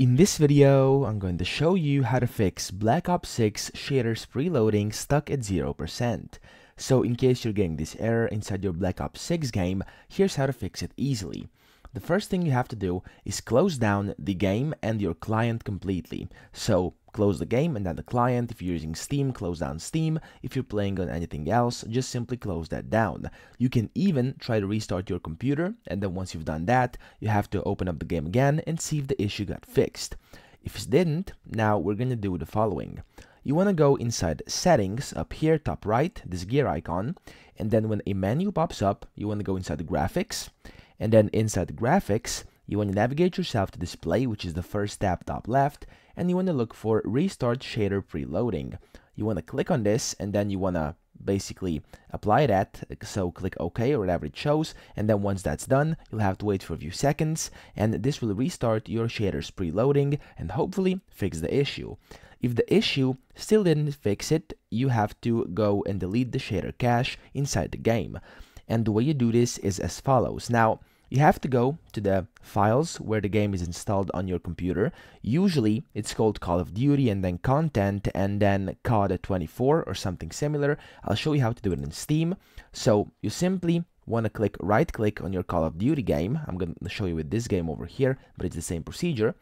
In this video, I'm going to show you how to fix Black Ops 6 shaders preloading stuck at 0%. So in case you're getting this error inside your Black Ops 6 game, here's how to fix it easily. The first thing you have to do is close down the game and your client completely. So close the game and then the client. If you're using Steam, close down Steam. If you're playing on anything else, just simply close that down. You can even try to restart your computer and then once you've done that, you have to open up the game again and see if the issue got fixed. If it didn't, now we're going to do the following. You want to go inside settings up here top right, this gear icon, and then when a menu pops up, you want to go inside the graphics and then inside graphics, you want to navigate yourself to display, which is the first tab top left, and you want to look for restart shader preloading. You want to click on this and then you want to basically apply that. So click OK or whatever it shows and then once that's done you'll have to wait for a few seconds and this will restart your shaders preloading and hopefully fix the issue. If the issue still didn't fix it you have to go and delete the shader cache inside the game. And the way you do this is as follows. Now you have to go to the files where the game is installed on your computer. Usually it's called Call of Duty and then content and then COD 24 or something similar. I'll show you how to do it in Steam. So you simply want to click right click on your Call of Duty game. I'm going to show you with this game over here, but it's the same procedure.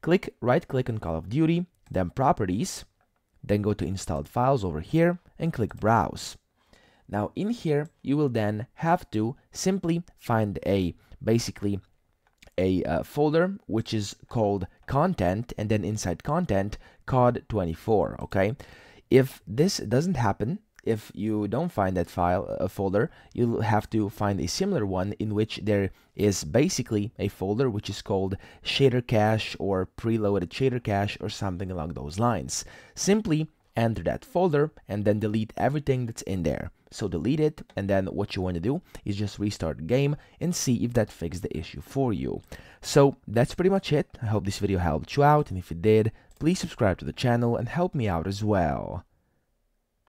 Click right click on Call of Duty, then properties, then go to installed files over here and click browse. Now in here, you will then have to simply find a basically a uh, folder which is called content and then inside content cod 24 okay? If this doesn't happen if you don't find that file a uh, folder you'll have to find a similar one in which there is basically a folder which is called shader cache or preloaded shader cache or something along those lines. Simply enter that folder and then delete everything that's in there so delete it and then what you want to do is just restart the game and see if that fixed the issue for you. So that's pretty much it. I hope this video helped you out and if it did please subscribe to the channel and help me out as well